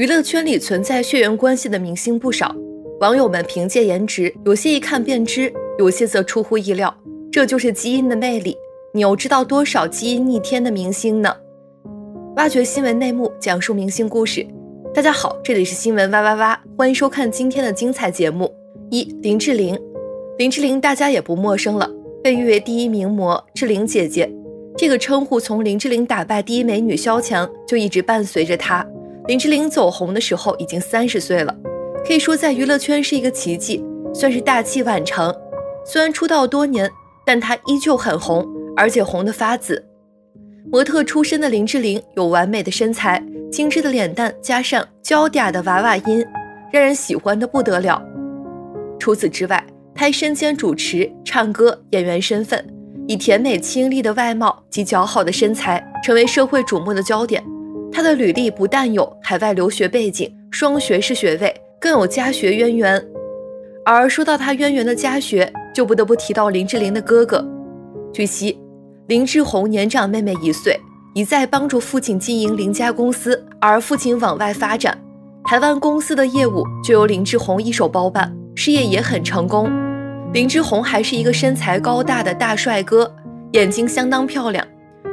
娱乐圈里存在血缘关系的明星不少，网友们凭借颜值，有些一看便知，有些则出乎意料。这就是基因的魅力。你又知道多少基因逆天的明星呢？挖掘新闻内幕，讲述明星故事。大家好，这里是新闻哇哇哇，欢迎收看今天的精彩节目。一林志玲，林志玲大家也不陌生了，被誉为第一名模、志玲姐姐这个称呼，从林志玲打败第一美女萧蔷就一直伴随着她。林志玲走红的时候已经三十岁了，可以说在娱乐圈是一个奇迹，算是大器晚成。虽然出道多年，但她依旧很红，而且红得发紫。模特出身的林志玲有完美的身材、精致的脸蛋，加上娇嗲的娃娃音，让人喜欢的不得了。除此之外，她还身兼主持、唱歌、演员身份，以甜美清丽的外貌及姣好的身材，成为社会瞩目的焦点。他的履历不但有海外留学背景、双学士学位，更有家学渊源。而说到他渊源的家学，就不得不提到林志玲的哥哥。据悉，林志宏年长妹妹一岁，一再帮助父亲经营林家公司，而父亲往外发展，台湾公司的业务就由林志宏一手包办，事业也很成功。林志宏还是一个身材高大的大帅哥，眼睛相当漂亮。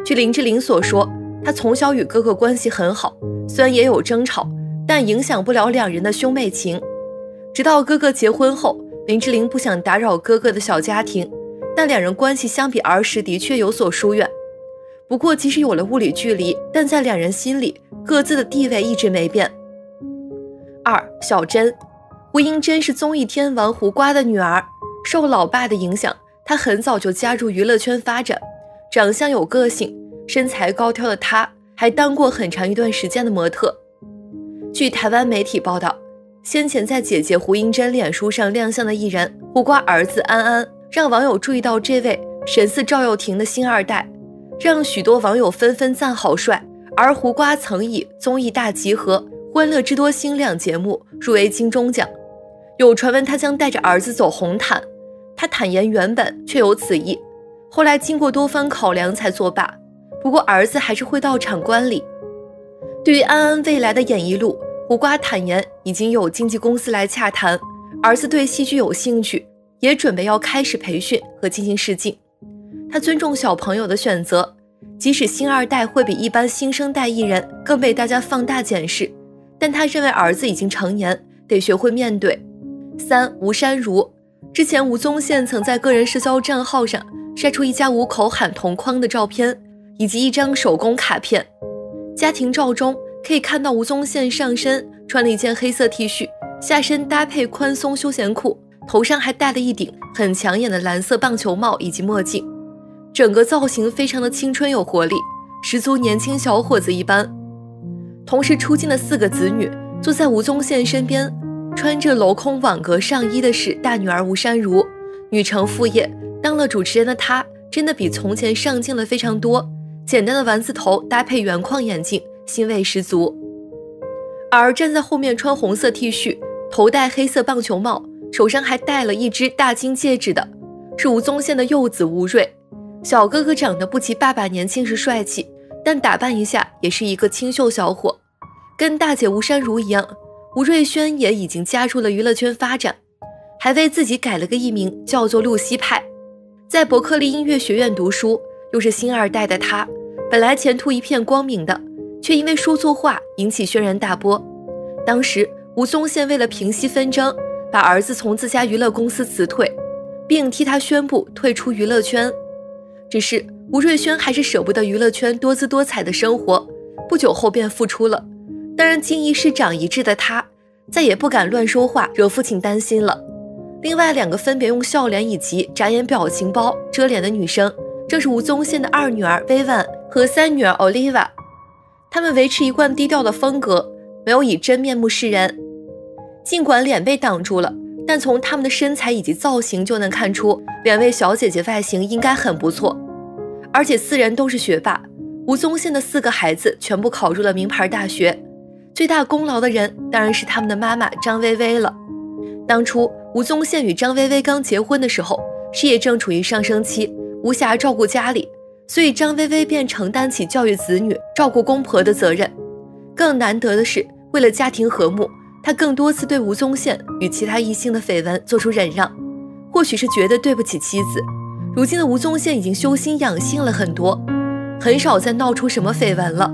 据林志玲所说。他从小与哥哥关系很好，虽然也有争吵，但影响不了两人的兄妹情。直到哥哥结婚后，林志玲不想打扰哥哥的小家庭，但两人关系相比儿时的确有所疏远。不过，即使有了物理距离，但在两人心里，各自的地位一直没变。二小珍，胡英珍是综艺天王胡瓜的女儿，受老爸的影响，她很早就加入娱乐圈发展，长相有个性。身材高挑的她，还当过很长一段时间的模特。据台湾媒体报道，先前在姐姐胡英珍脸书上亮相的艺人胡瓜儿子安安，让网友注意到这位神似赵又廷的新二代，让许多网友纷纷赞好帅。而胡瓜曾以《综艺大集合》《欢乐之多星》两节目入围金钟奖，有传闻他将带着儿子走红毯，他坦言原本确有此意，后来经过多番考量才作罢。不过儿子还是会到场观礼。对于安安未来的演艺路，胡瓜坦言已经有经纪公司来洽谈，儿子对戏剧有兴趣，也准备要开始培训和进行试镜。他尊重小朋友的选择，即使星二代会比一般新生代艺人更被大家放大检视，但他认为儿子已经成年，得学会面对。三吴珊如，之前吴宗宪曾在个人社交账号上晒出一家五口喊同框的照片。以及一张手工卡片，家庭照中可以看到吴宗宪上身穿了一件黑色 T 恤，下身搭配宽松休闲裤，头上还戴了一顶很抢眼的蓝色棒球帽以及墨镜，整个造型非常的青春有活力，十足年轻小伙子一般。同时出镜的四个子女坐在吴宗宪身边，穿着镂空网格上衣的是大女儿吴珊如，女成副业，当了主持人的她真的比从前上镜了非常多。简单的丸子头搭配圆框眼镜，欣味十足。而站在后面穿红色 T 恤，头戴黑色棒球帽，手上还戴了一只大金戒指的，是吴宗宪的幼子吴瑞。小哥哥长得不及爸爸年轻时帅气，但打扮一下也是一个清秀小伙。跟大姐吴珊如一样，吴瑞轩也已经加入了娱乐圈发展，还为自己改了个艺名，叫做露西派，在伯克利音乐学院读书。又是星二代的他。本来前途一片光明的，却因为说错话引起轩然大波。当时吴宗宪为了平息纷争，把儿子从自家娱乐公司辞退，并替他宣布退出娱乐圈。只是吴瑞轩还是舍不得娱乐圈多姿多彩的生活，不久后便复出了。当然，经一事长一智的他，再也不敢乱说话，惹父亲担心了。另外两个分别用笑脸以及眨眼表情包遮脸的女生。正是吴宗宪的二女儿 Vivian 和三女儿 Oliva，他们维持一贯低调的风格，没有以真面目示人。尽管脸被挡住了，但从他们的身材以及造型就能看出，两位小姐姐外形应该很不错。而且四人都是学霸，吴宗宪的四个孩子全部考入了名牌大学，最大功劳的人当然是他们的妈妈张薇薇了。当初吴宗宪与张薇薇刚结婚的时候，事业正处于上升期。无暇照顾家里，所以张薇薇便承担起教育子女、照顾公婆的责任。更难得的是，为了家庭和睦，她更多次对吴宗宪与其他异性的绯闻做出忍让，或许是觉得对不起妻子。如今的吴宗宪已经修心养性了很多，很少再闹出什么绯闻了。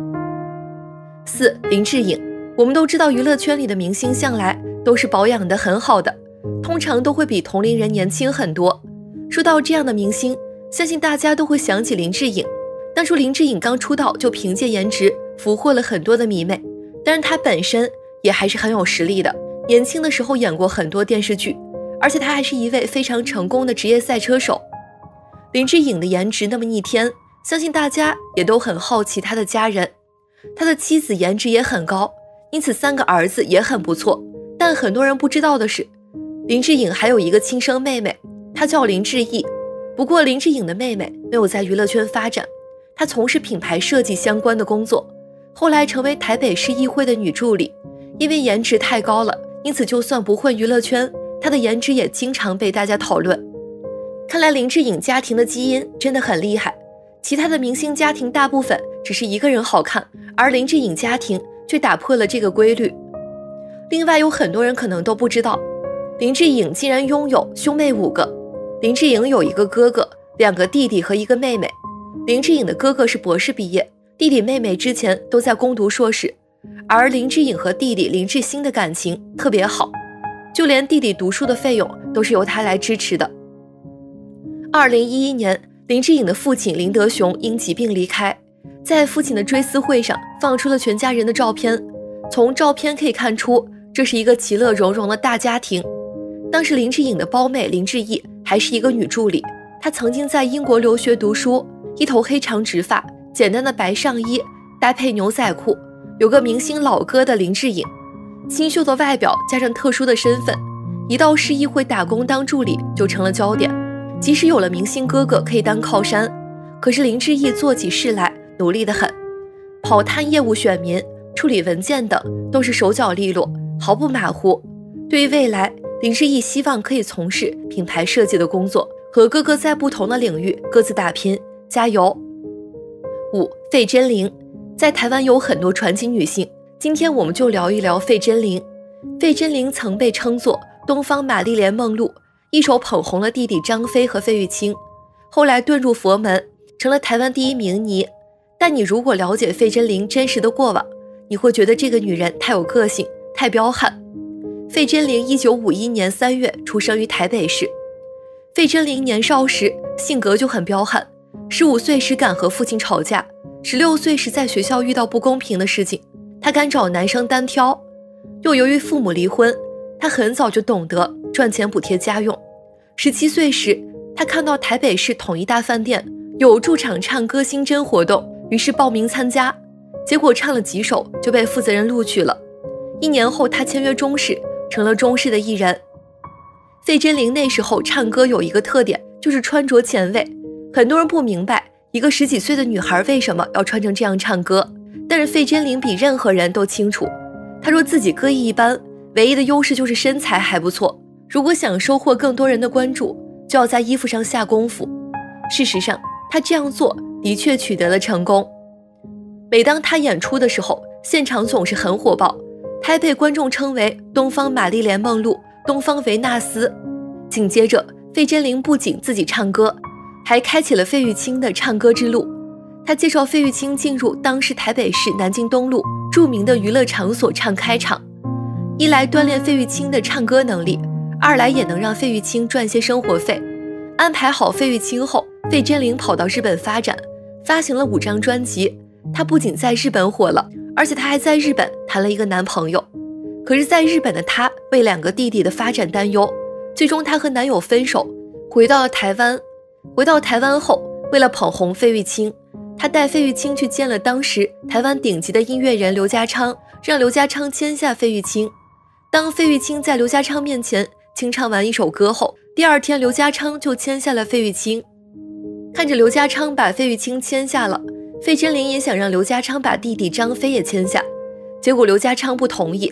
四林志颖，我们都知道娱乐圈里的明星向来都是保养的很好的，通常都会比同龄人年轻很多。说到这样的明星，相信大家都会想起林志颖。当初林志颖刚出道就凭借颜值俘获了很多的迷妹，但是他本身也还是很有实力的。年轻的时候演过很多电视剧，而且他还是一位非常成功的职业赛车手。林志颖的颜值那么逆天，相信大家也都很好奇他的家人。他的妻子颜值也很高，因此三个儿子也很不错。但很多人不知道的是，林志颖还有一个亲生妹妹，她叫林志毅。不过林志颖的妹妹没有在娱乐圈发展，她从事品牌设计相关的工作，后来成为台北市议会的女助理。因为颜值太高了，因此就算不混娱乐圈，她的颜值也经常被大家讨论。看来林志颖家庭的基因真的很厉害，其他的明星家庭大部分只是一个人好看。而林志颖家庭却打破了这个规律。另外，有很多人可能都不知道，林志颖竟然拥有兄妹五个。林志颖有一个哥哥、两个弟弟和一个妹妹。林志颖的哥哥是博士毕业，弟弟妹妹之前都在攻读硕士。而林志颖和弟弟林志兴的感情特别好，就连弟弟读书的费用都是由他来支持的。二零一一年，林志颖的父亲林德雄因疾病离开。在父亲的追思会上，放出了全家人的照片。从照片可以看出，这是一个其乐融融的大家庭。当时林志颖的胞妹林志毅还是一个女助理，她曾经在英国留学读书，一头黑长直发，简单的白上衣搭配牛仔裤。有个明星老哥的林志颖，清秀的外表加上特殊的身份，一到市议会打工当助理就成了焦点。即使有了明星哥哥可以当靠山，可是林志毅做起事来。努力的很，跑探业务、选民、处理文件等都是手脚利落，毫不马虎。对于未来，林志毅希望可以从事品牌设计的工作，和哥哥在不同的领域各自打拼，加油。五费贞玲，在台湾有很多传奇女性，今天我们就聊一聊费贞玲。费贞玲曾被称作东方玛丽莲梦露，一手捧红了弟弟张飞和费玉清，后来遁入佛门，成了台湾第一名尼。但你如果了解费贞玲真实的过往，你会觉得这个女人太有个性，太彪悍。费贞玲一九五一年三月出生于台北市。费贞玲年少时性格就很彪悍，十五岁时敢和父亲吵架，十六岁时在学校遇到不公平的事情，她敢找男生单挑。又由于父母离婚，她很早就懂得赚钱补贴家用。十七岁时，她看到台北市统一大饭店有驻场唱歌新真活动。于是报名参加，结果唱了几首就被负责人录取了。一年后，他签约中视，成了中式的艺人。费贞玲那时候唱歌有一个特点，就是穿着前卫。很多人不明白一个十几岁的女孩为什么要穿成这样唱歌，但是费贞玲比任何人都清楚。她说自己歌艺一般，唯一的优势就是身材还不错。如果想收获更多人的关注，就要在衣服上下功夫。事实上，她这样做。的确取得了成功。每当她演出的时候，现场总是很火爆，还被观众称为“东方玛丽莲梦露”“东方维纳斯”。紧接着，费贞玲不仅自己唱歌，还开启了费玉清的唱歌之路。他介绍费玉清进入当时台北市南京东路著名的娱乐场所唱开场，一来锻炼费玉清的唱歌能力，二来也能让费玉清赚些生活费。安排好费玉清后，费贞玲跑到日本发展。发行了五张专辑，她不仅在日本火了，而且她还在日本谈了一个男朋友。可是，在日本的她为两个弟弟的发展担忧，最终她和男友分手，回到了台湾。回到台湾后，为了捧红费玉清，她带费玉清去见了当时台湾顶级的音乐人刘家昌，让刘家昌签下费玉清。当费玉清在刘家昌面前清唱完一首歌后，第二天刘家昌就签下了费玉清。看着刘家昌把费玉清签下了，费贞玲也想让刘家昌把弟弟张飞也签下，结果刘家昌不同意，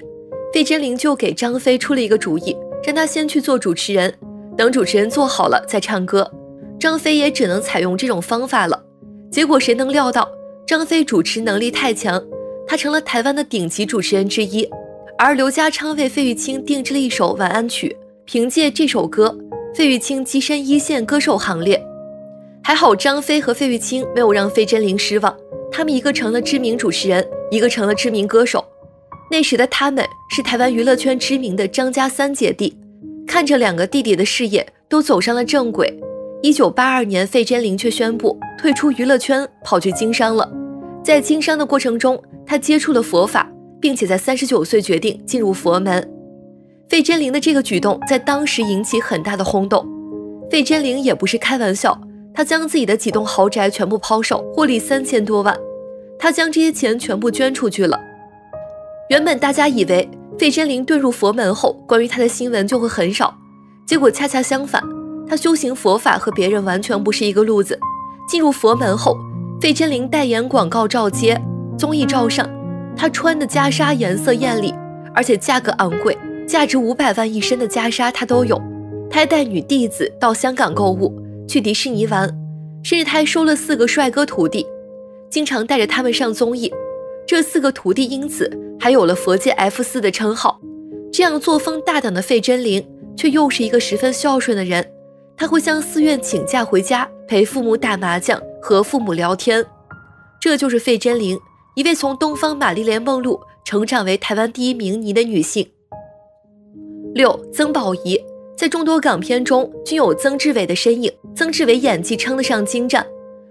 费贞玲就给张飞出了一个主意，让他先去做主持人，等主持人做好了再唱歌。张飞也只能采用这种方法了。结果谁能料到，张飞主持能力太强，他成了台湾的顶级主持人之一。而刘家昌为费玉清定制了一首晚安曲，凭借这首歌，费玉清跻身一线歌手行列。还好张飞和费玉清没有让费贞绫失望，他们一个成了知名主持人，一个成了知名歌手。那时的他们是台湾娱乐圈知名的张家三姐弟，看着两个弟弟的事业都走上了正轨。一九八二年，费贞绫却宣布退出娱乐圈，跑去经商了。在经商的过程中，他接触了佛法。并且在三十九岁决定进入佛门，费贞绫的这个举动在当时引起很大的轰动。费贞绫也不是开玩笑，他将自己的几栋豪宅全部抛售，获利三千多万。他将这些钱全部捐出去了。原本大家以为费贞绫遁入佛门后，关于她的新闻就会很少，结果恰恰相反，她修行佛法和别人完全不是一个路子。进入佛门后，费贞绫代言广告照接，综艺照上。她穿的袈裟颜色艳丽，而且价格昂贵，价值五百万一身的袈裟她都有。她还带女弟子到香港购物，去迪士尼玩，甚至他还收了四个帅哥徒弟，经常带着他们上综艺。这四个徒弟因此还有了佛界 F 四的称号。这样作风大胆的费贞绫，却又是一个十分孝顺的人。他会向寺院请假回家，陪父母打麻将，和父母聊天。这就是费贞绫。一位从东方玛丽莲梦露成长为台湾第一名尼的女性。六曾宝仪在众多港片中均有曾志伟的身影，曾志伟演技称得上精湛，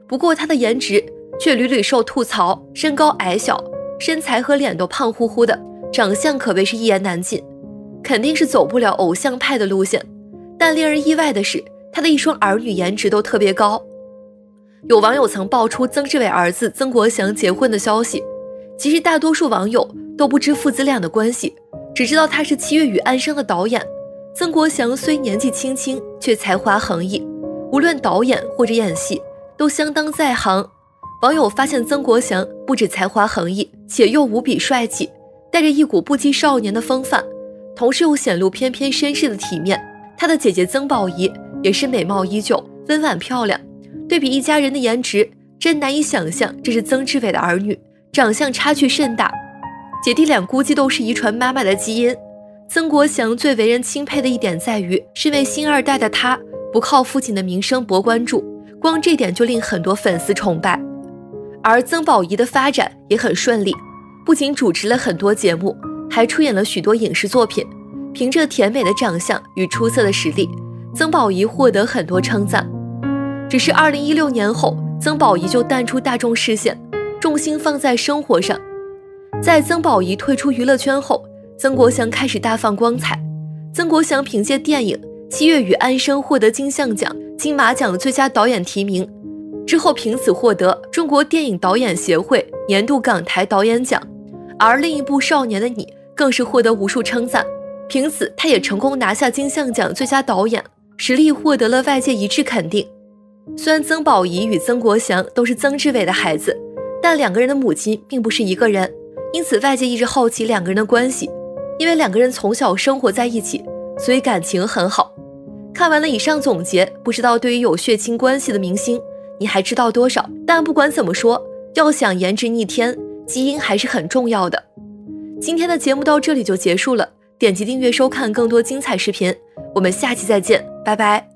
不过他的颜值却屡屡受吐槽，身高矮小，身材和脸都胖乎乎的，长相可谓是一言难尽，肯定是走不了偶像派的路线。但令人意外的是，他的一双儿女颜值都特别高。有网友曾爆出曾志伟儿子曾国祥结婚的消息，其实大多数网友都不知父子俩的关系，只知道他是《七月与安生》的导演。曾国祥虽年纪轻轻，却才华横溢，无论导演或者演戏都相当在行。网友发现曾国祥不止才华横溢，且又无比帅气，带着一股不羁少年的风范，同时又显露翩翩绅士的体面。他的姐姐曾宝仪也是美貌依旧，温婉漂亮。对比一家人的颜值，真难以想象这是曾志伟的儿女，长相差距甚大。姐弟俩估计都是遗传妈妈的基因。曾国祥最为人钦佩的一点在于，身为星二代的他不靠父亲的名声博关注，光这点就令很多粉丝崇拜。而曾宝仪的发展也很顺利，不仅主持了很多节目，还出演了许多影视作品。凭着甜美的长相与出色的实力，曾宝仪获得很多称赞。只是二零一六年后，曾宝仪就淡出大众视线，重心放在生活上。在曾宝仪退出娱乐圈后，曾国祥开始大放光彩。曾国祥凭借电影《七月与安生》获得金像奖、金马奖最佳导演提名，之后凭此获得中国电影导演协会年度港台导演奖。而另一部《少年的你》更是获得无数称赞，凭此他也成功拿下金像奖最佳导演，实力获得了外界一致肯定。虽然曾宝仪与曾国祥都是曾志伟的孩子，但两个人的母亲并不是一个人，因此外界一直好奇两个人的关系。因为两个人从小生活在一起，所以感情很好。看完了以上总结，不知道对于有血亲关系的明星，你还知道多少？但不管怎么说，要想颜值逆天，基因还是很重要的。今天的节目到这里就结束了，点击订阅收看更多精彩视频，我们下期再见，拜拜。